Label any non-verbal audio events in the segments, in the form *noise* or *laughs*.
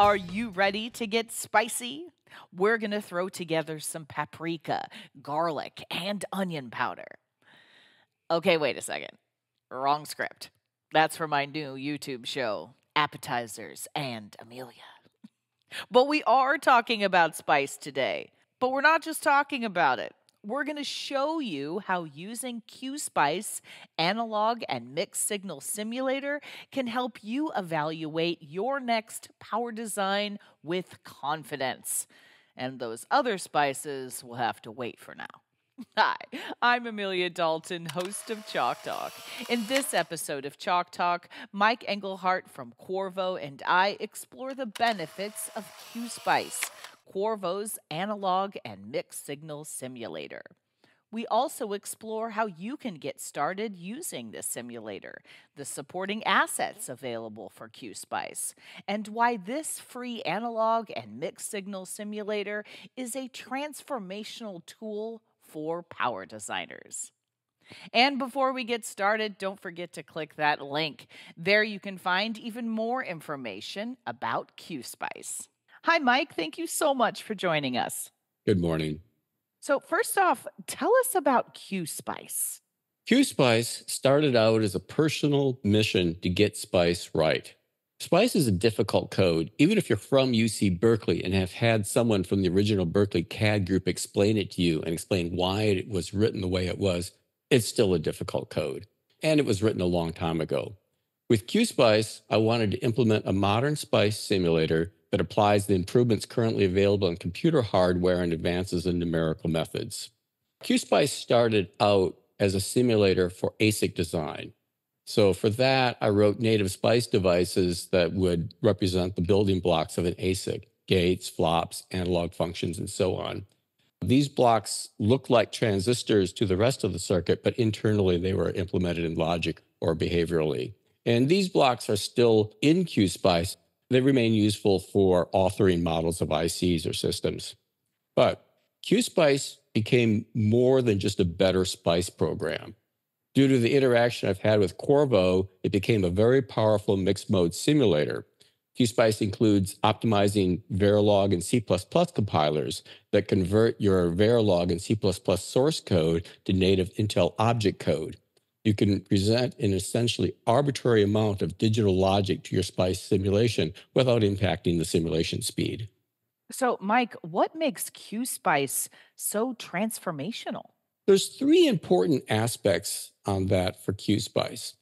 Are you ready to get spicy? We're going to throw together some paprika, garlic, and onion powder. Okay, wait a second. Wrong script. That's for my new YouTube show, Appetizers and Amelia. But we are talking about spice today. But we're not just talking about it. We're going to show you how using QSpice analog and mixed signal simulator can help you evaluate your next power design with confidence. And those other spices will have to wait for now. *laughs* Hi, I'm Amelia Dalton, host of Chalk Talk. In this episode of Chalk Talk, Mike Engelhardt from Qorvo and I explore the benefits of QSpice Qorvo's analog and mixed signal simulator. We also explore how you can get started using this simulator, the supporting assets available for QSpice, and why this free analog and mixed signal simulator is a transformational tool for power designers. And before we get started, don't forget to click that link. There you can find even more information about QSpice. Hi, Mike. Thank you so much for joining us. Good morning. So, first off, tell us about Q Spice. Q Spice started out as a personal mission to get Spice right. Spice is a difficult code. Even if you're from UC Berkeley and have had someone from the original Berkeley CAD group explain it to you and explain why it was written the way it was, it's still a difficult code. And it was written a long time ago. With QSpice, I wanted to implement a modern Spice simulator that applies the improvements currently available in computer hardware and advances in numerical methods. QSpice started out as a simulator for ASIC design. So for that, I wrote native SPICE devices that would represent the building blocks of an ASIC, gates, flops, analog functions, and so on. These blocks look like transistors to the rest of the circuit, but internally they were implemented in logic or behaviorally. And these blocks are still in QSpice, they remain useful for authoring models of ICs or systems. But QSpice became more than just a better SPICE program. Due to the interaction I've had with Qorvo, it became a very powerful mixed mode simulator. QSpice includes optimizing Verilog and C++ compilers that convert your Verilog and C++ source code to native Intel object code you can present an essentially arbitrary amount of digital logic to your SPICE simulation without impacting the simulation speed. So, Mike, what makes QSpice so transformational? There's three important aspects on that for QSpice.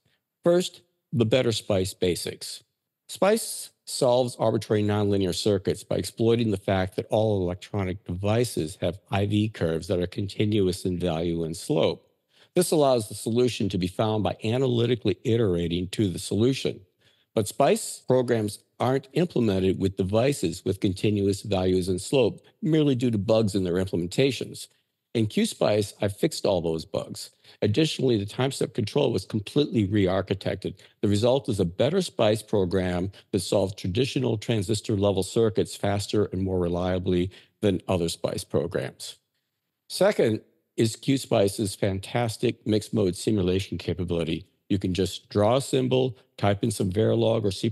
First, the better SPICE basics. SPICE solves arbitrary nonlinear circuits by exploiting the fact that all electronic devices have IV curves that are continuous in value and slope. This allows the solution to be found by analytically iterating to the solution. But SPICE programs aren't implemented with devices with continuous values and slope merely due to bugs in their implementations. In QSpice, I fixed all those bugs. Additionally, the time step control was completely re architected. The result is a better SPICE program that solves traditional transistor level circuits faster and more reliably than other SPICE programs. Second, is QSpice's fantastic mixed mode simulation capability. You can just draw a symbol, type in some Verilog or C++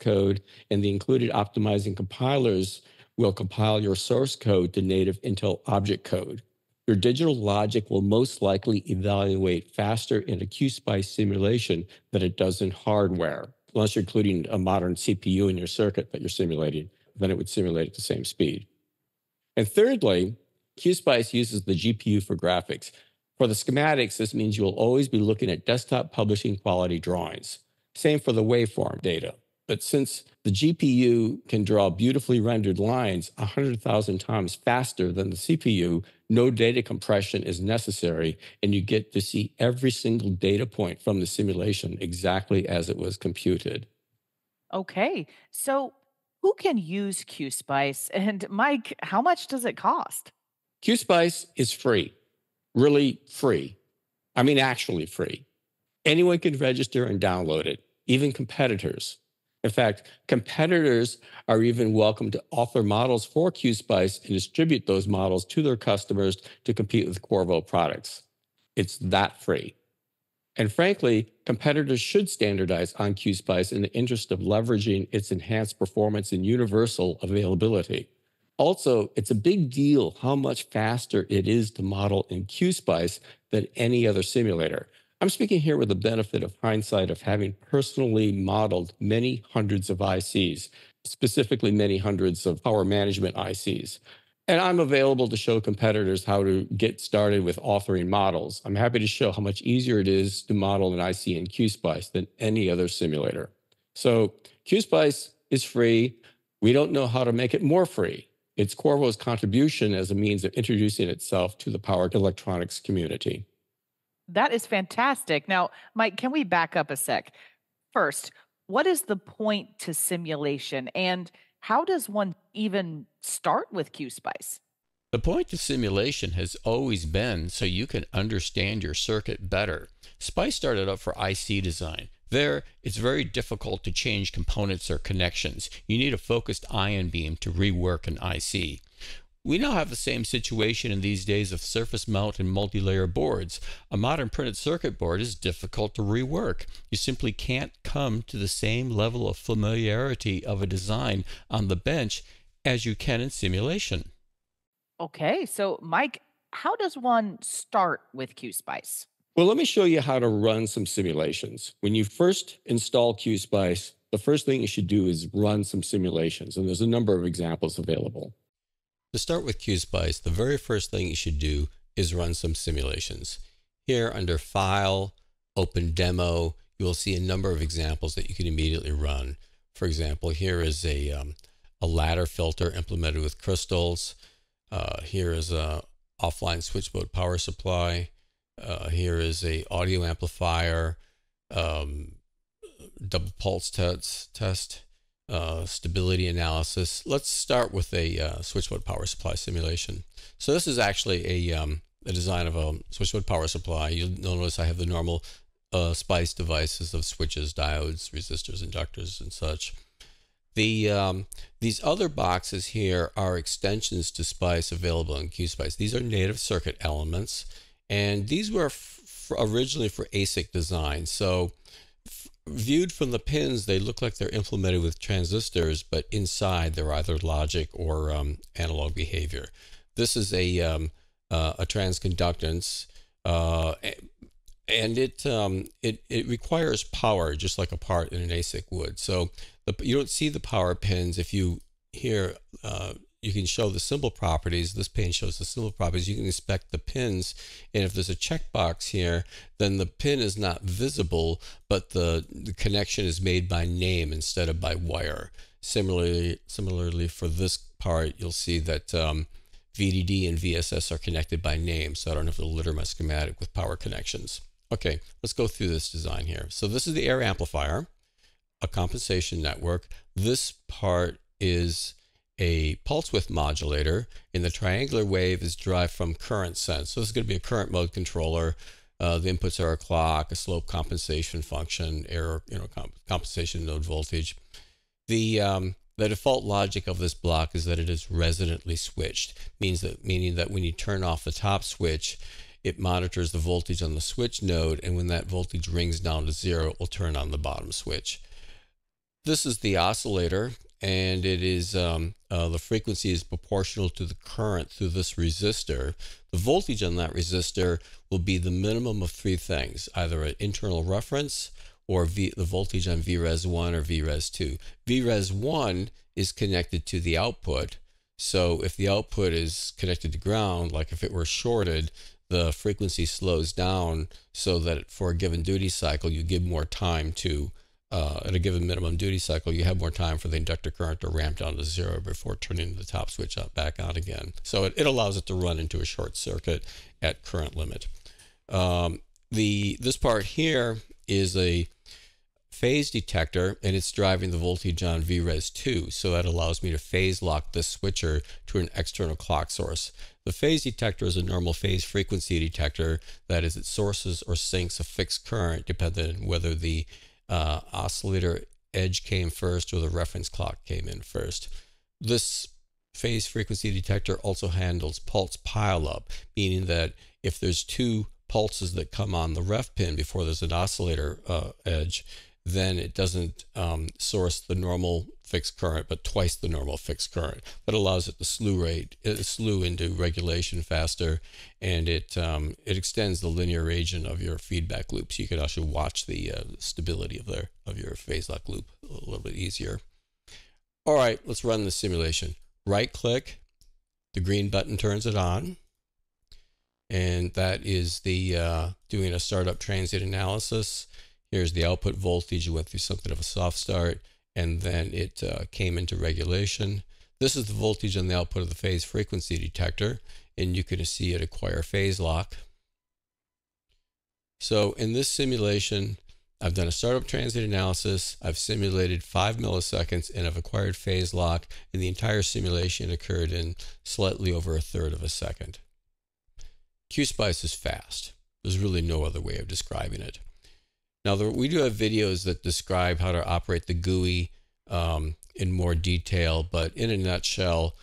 code, and the included optimizing compilers will compile your source code to native Intel object code. Your digital logic will most likely evaluate faster in a QSpice simulation than it does in hardware, unless you're including a modern CPU in your circuit that you're simulating, then it would simulate at the same speed. And thirdly, QSpice uses the GPU for graphics. For the schematics, this means you will always be looking at desktop publishing quality drawings. Same for the waveform data. But since the GPU can draw beautifully rendered lines 100,000 times faster than the CPU, no data compression is necessary, and you get to see every single data point from the simulation exactly as it was computed. Okay, so who can use QSpice? And Mike, how much does it cost? QSpice is free, really free. I mean, actually free. Anyone can register and download it, even competitors. In fact, competitors are even welcome to author models for QSpice and distribute those models to their customers to compete with Qorvo products. It's that free. And frankly, competitors should standardize on QSpice in the interest of leveraging its enhanced performance and universal availability. Also, it's a big deal how much faster it is to model in QSpice than any other simulator. I'm speaking here with the benefit of hindsight of having personally modeled many hundreds of ICs, specifically many hundreds of power management ICs. And I'm available to show competitors how to get started with authoring models. I'm happy to show how much easier it is to model an IC in QSpice than any other simulator. So QSpice is free. We don't know how to make it more free. It's Qorvo's contribution as a means of introducing itself to the power electronics community. That is fantastic. Now, Mike, can we back up a sec? First, what is the point to simulation and how does one even start with QSpice? The point to simulation has always been so you can understand your circuit better. SPICE started up for IC design. There, it's very difficult to change components or connections. You need a focused ion beam to rework an IC. We now have the same situation in these days of surface mount and multi-layer boards. A modern printed circuit board is difficult to rework. You simply can't come to the same level of familiarity of a design on the bench as you can in simulation. Okay, so Mike, how does one start with QSpice? Well, let me show you how to run some simulations. When you first install QSpice, the first thing you should do is run some simulations, and there's a number of examples available. To start with QSpice, the very first thing you should do is run some simulations. Here under File, Open Demo, you will see a number of examples that you can immediately run. For example, here is a, um, a ladder filter implemented with crystals. Uh, here is a offline switch mode power supply. Uh, here is a audio amplifier, um, double pulse test, test uh, stability analysis. Let's start with a uh, switch mode power supply simulation. So this is actually a, um, a design of a switch mode power supply. You'll notice I have the normal uh, SPICE devices of switches, diodes, resistors, inductors, and such. The um, these other boxes here are extensions to SPICE available in QSpice. These are native circuit elements, and these were originally for ASIC design. So viewed from the pins, they look like they're implemented with transistors, but inside they're either logic or um, analog behavior. This is a um, uh, a transconductance, uh, and it um, it it requires power just like a part in an ASIC would. So the, you don't see the power pins if you hear uh, you can show the symbol properties. This pane shows the symbol properties. You can inspect the pins. And if there's a checkbox here, then the pin is not visible, but the, the connection is made by name instead of by wire. Similarly, similarly for this part, you'll see that um, VDD and VSS are connected by name. So I don't have to litter my schematic with power connections. Okay, let's go through this design here. So this is the error amplifier, a compensation network. This part is a pulse width modulator, and the triangular wave is derived from current sense. So this is going to be a current mode controller. Uh, the inputs are a clock, a slope compensation function, error, you know, comp compensation node voltage. The um, the default logic of this block is that it is resonantly switched, means that meaning that when you turn off the top switch, it monitors the voltage on the switch node, and when that voltage rings down to zero, it will turn on the bottom switch. This is the oscillator, and it is um, uh, the frequency is proportional to the current through this resistor. The voltage on that resistor will be the minimum of three things, either an internal reference or v, the voltage on VRES1 or VRES2. VRES1 is connected to the output. So if the output is connected to ground, like if it were shorted, the frequency slows down so that for a given duty cycle, you give more time to uh, at a given minimum duty cycle, you have more time for the inductor current to ramp down to zero before turning the top switch up back on again. So it, it allows it to run into a short circuit at current limit. Um, the This part here is a phase detector and it's driving the voltage on VRES2. So that allows me to phase lock this switcher to an external clock source. The phase detector is a normal phase frequency detector. That is, it sources or sinks a fixed current depending on whether the uh, oscillator edge came first or the reference clock came in first. This phase frequency detector also handles pulse pileup, meaning that if there's two pulses that come on the ref pin before there's an oscillator uh, edge, then it doesn't um, source the normal fixed current, but twice the normal fixed current. That allows it to slew rate, uh, slew into regulation faster, and it um, it extends the linear region of your feedback loop, so you can actually watch the uh, stability of their of your phase lock loop a little bit easier. All right, let's run the simulation. Right click, the green button turns it on, and that is the uh, doing a startup transient analysis. Here's the output voltage. You went through something of a soft start, and then it uh, came into regulation. This is the voltage on the output of the phase frequency detector, and you can see it acquire phase lock. So in this simulation, I've done a startup transient analysis, I've simulated five milliseconds, and I've acquired phase lock, and the entire simulation occurred in slightly over a third of a second. QSpice is fast. There's really no other way of describing it. Now, there, we do have videos that describe how to operate the GUI um, in more detail, but in a nutshell,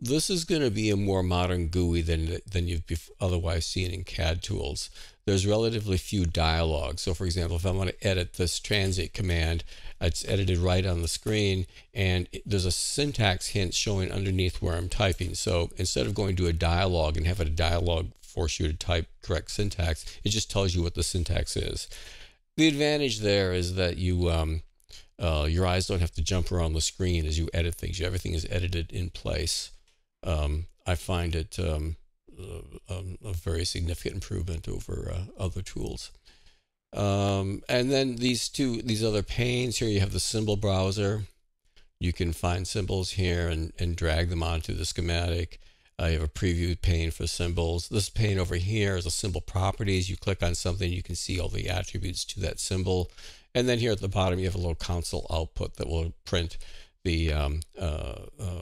this is going to be a more modern GUI than, than you've otherwise seen in CAD tools. There's relatively few dialogues. So, for example, if I want to edit this transient command, it's edited right on the screen, and there's a syntax hint showing underneath where I'm typing. So instead of going to a dialogue and having a dialogue force you to type correct syntax, it just tells you what the syntax is. The advantage there is that you um, uh, your eyes don't have to jump around the screen as you edit things. Everything is edited in place. Um, I find it um, a, uh, um, a, very significant improvement over uh, other tools. Um, and then these two, these other panes here, you have the symbol browser. You can find symbols here and, and drag them onto the schematic. Uh, you have a preview pane for symbols. This pane over here is a symbol properties. You click on something, you can see all the attributes to that symbol. And then here at the bottom, you have a little console output that will print the, um, uh, uh,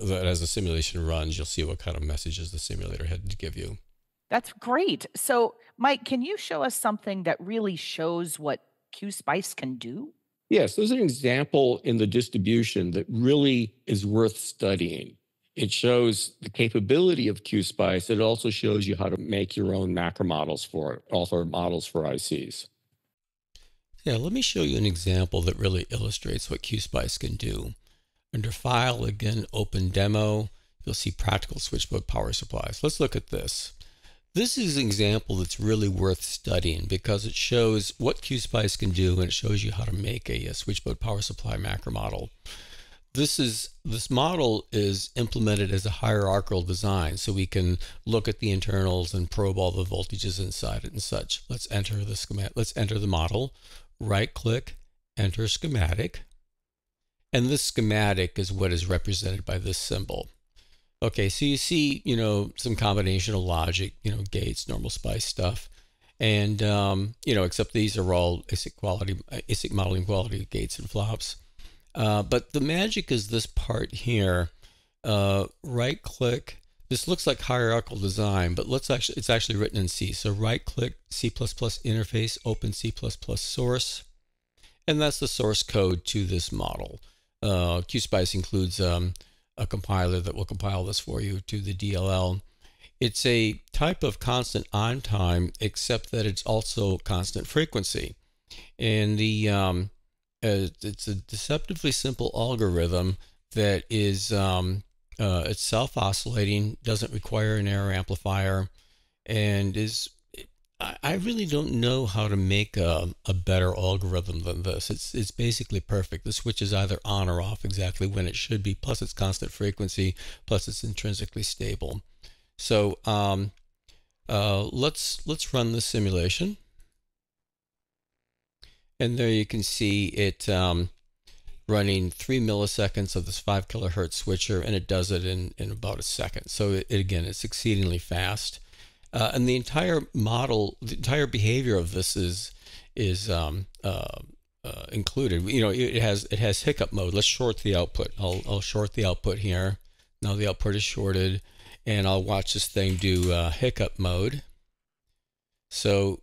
that as the simulation runs, you'll see what kind of messages the simulator had to give you. That's great. So, Mike, can you show us something that really shows what QSpice can do? Yes, there's an example in the distribution that really is worth studying. It shows the capability of QSpice. It also shows you how to make your own macro models for it, author models for ICs. Yeah, let me show you an example that really illustrates what QSpice can do. Under File, again, Open Demo, you'll see Practical Switch Mode Power Supplies. Let's look at this. This is an example that's really worth studying because it shows what QSpice can do and it shows you how to make a, a switch mode power supply macro model this is this model is implemented as a hierarchical design so we can look at the internals and probe all the voltages inside it and such. Let's enter the schematic let's enter the model. Right click enter schematic. And this schematic is what is represented by this symbol. Okay so you see you know some combination of logic you know gates normal spice stuff. And um, you know except these are all ASIC quality ASIC modeling quality gates and flops uh, but the magic is this part here. Uh, right click. This looks like hierarchical design, but let's actually, it's actually written in C. So right click C++ interface, open C++ source. And that's the source code to this model. Uh, QSpice includes um, a compiler that will compile this for you to the DLL. It's a type of constant on time, except that it's also constant frequency. And the um, uh, it's a deceptively simple algorithm that is um, uh, it's self-oscillating, doesn't require an error amplifier, and is I really don't know how to make a, a better algorithm than this. It's it's basically perfect. The switch is either on or off exactly when it should be. Plus, it's constant frequency. Plus, it's intrinsically stable. So um, uh, let's let's run the simulation. And there you can see it um, running three milliseconds of this five kilohertz switcher, and it does it in, in about a second. So it, again, it's exceedingly fast. Uh, and the entire model, the entire behavior of this is is um, uh, uh, included. You know, it has it has hiccup mode. Let's short the output. I'll I'll short the output here. Now the output is shorted, and I'll watch this thing do uh, hiccup mode. So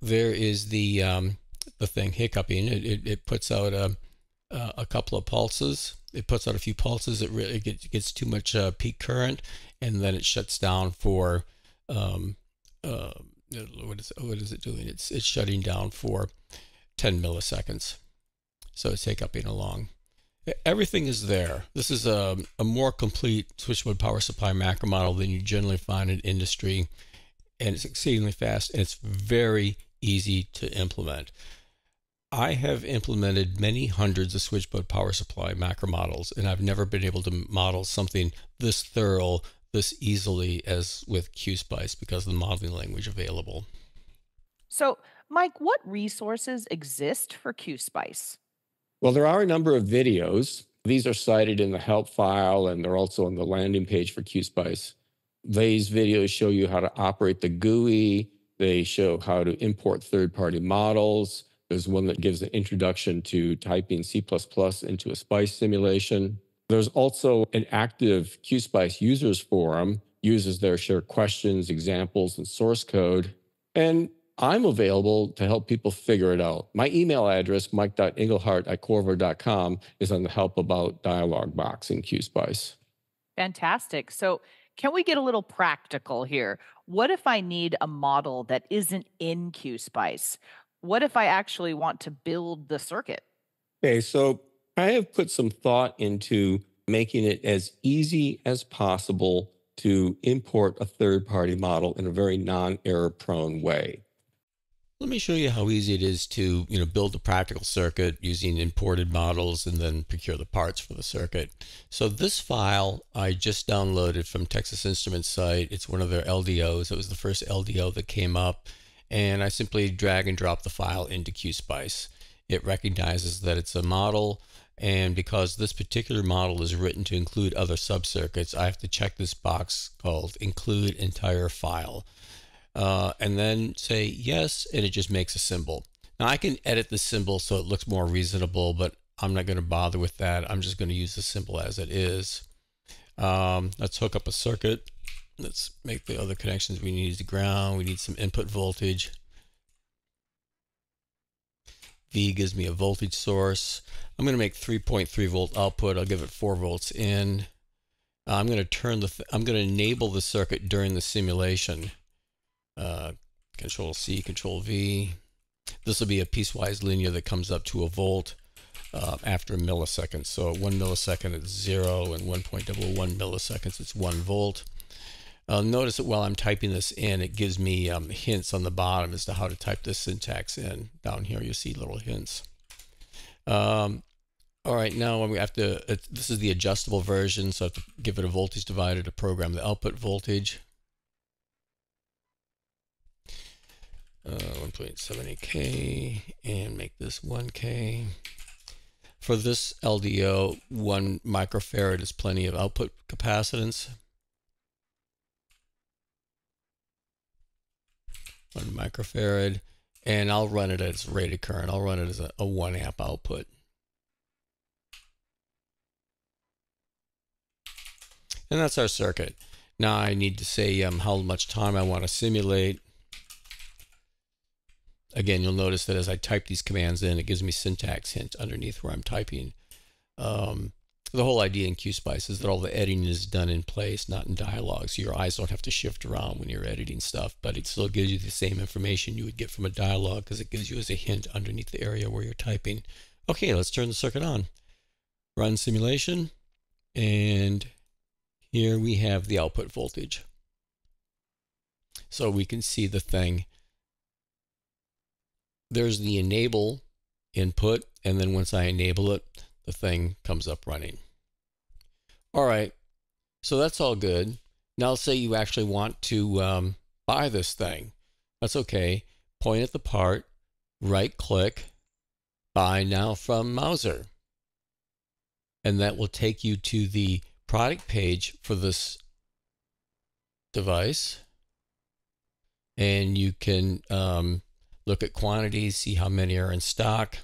there is the um, the thing hiccuping. It, it, it puts out a, a couple of pulses. It puts out a few pulses. It really gets, gets too much uh, peak current, and then it shuts down for um, uh, what is what is it doing? It's it's shutting down for 10 milliseconds. So it's hiccuping along. Everything is there. This is a, a more complete switch mode power supply macro model than you generally find in industry. And it's exceedingly fast and it's very easy to implement. I have implemented many hundreds of switch mode power supply macro models, and I've never been able to model something this thorough, this easily as with QSpice because of the modeling language available. So, Mike, what resources exist for QSpice? Well, there are a number of videos. These are cited in the help file and they're also on the landing page for QSpice. These videos show you how to operate the GUI. They show how to import third-party models. There's one that gives an introduction to typing C++ into a SPICE simulation. There's also an active QSpice users forum. Users there share questions, examples, and source code. And I'm available to help people figure it out. My email address, mike.engelhardt at qorvo.com, is on the help about dialog box in QSpice. Fantastic. So, can we get a little practical here? What if I need a model that isn't in QSpice? What if I actually want to build the circuit? Okay, so I have put some thought into making it as easy as possible to import a third party model in a very non error prone way. Let me show you how easy it is to, you know, build a practical circuit using imported models and then procure the parts for the circuit. So this file I just downloaded from Texas Instruments site. It's one of their LDOs. It was the first LDO that came up. And I simply drag and drop the file into QSpice. It recognizes that it's a model. And because this particular model is written to include other subcircuits, I have to check this box called include entire file uh, and then say yes, and it just makes a symbol. Now I can edit the symbol so it looks more reasonable, but I'm not going to bother with that. I'm just going to use the symbol as it is. Um, let's hook up a circuit. Let's make the other connections we need to ground. We need some input voltage. V gives me a voltage source. I'm going to make 3.3 volt output. I'll give it 4 volts in. I'm going to turn the, I'm going to enable the circuit during the simulation uh, control C, control V. This will be a piecewise linear that comes up to a volt uh, after a millisecond. So one millisecond it's zero and 1.01 milliseconds it's one volt. Uh, notice that while I'm typing this in, it gives me um, hints on the bottom as to how to type this syntax in. Down here, you see little hints. Um, all right, now we have to, this is the adjustable version, so I have to give it a voltage divider to program the output voltage. uh, 1.70k and make this 1k. For this LDO, one microfarad is plenty of output capacitance. One microfarad, and I'll run it as rated current. I'll run it as a, a one amp output. And that's our circuit. Now I need to say um, how much time I want to simulate again, you'll notice that as I type these commands in, it gives me syntax hint underneath where I'm typing. Um, the whole idea in QSpice is that all the editing is done in place, not in dialogue. So your eyes don't have to shift around when you're editing stuff, but it still gives you the same information you would get from a dialogue because it gives you as a hint underneath the area where you're typing. Okay, let's turn the circuit on. Run simulation. And here we have the output voltage. So we can see the thing there's the enable input, and then once I enable it, the thing comes up running. All right, so that's all good. Now say you actually want to um, buy this thing. That's okay. Point at the part, right click, buy now from Mouser. And that will take you to the product page for this device. And you can um, look at quantities, see how many are in stock,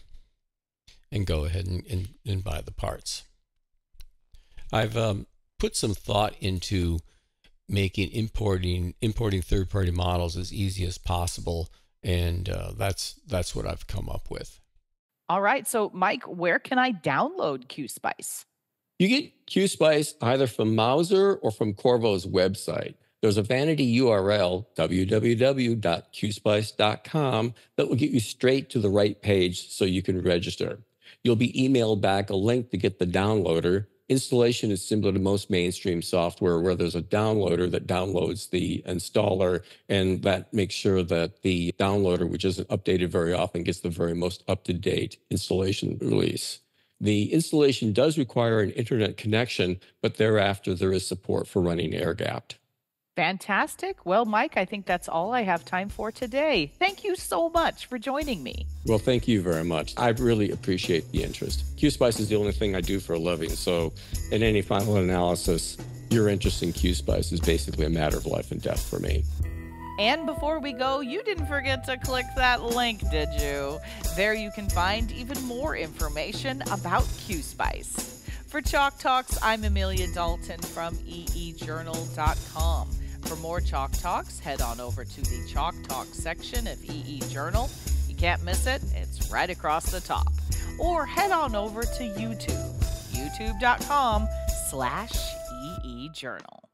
and go ahead and, and, and buy the parts. I've um, put some thought into making importing importing third party models as easy as possible, and uh, that's that's what I've come up with. All right, so Mike, where can I download QSpice? You get QSpice either from Mouser or from Qorvo's website. there's a vanity URL, www.qspice.com, that will get you straight to the right page so you can register. You'll be emailed back a link to get the downloader. Installation is similar to most mainstream software where there's a downloader that downloads the installer and that makes sure that the downloader, which isn't updated very often, gets the very most up-to-date installation release. The installation does require an internet connection, but thereafter there is support for running air gapped. Fantastic. Well, Mike, I think that's all I have time for today. Thank you so much for joining me. Well, thank you very much. I really appreciate the interest. Q Spice is the only thing I do for a living. So, in any final analysis, your interest in Q Spice is basically a matter of life and death for me. And before we go, you didn't forget to click that link, did you? There you can find even more information about Q Spice. For Chalk Talks, I'm Amelia Dalton from eejournal.com. For more Chalk Talks, head on over to the Chalk Talk section of EE Journal. You can't miss it, it's right across the top. Or head on over to YouTube, youtube.com slash EE Journal.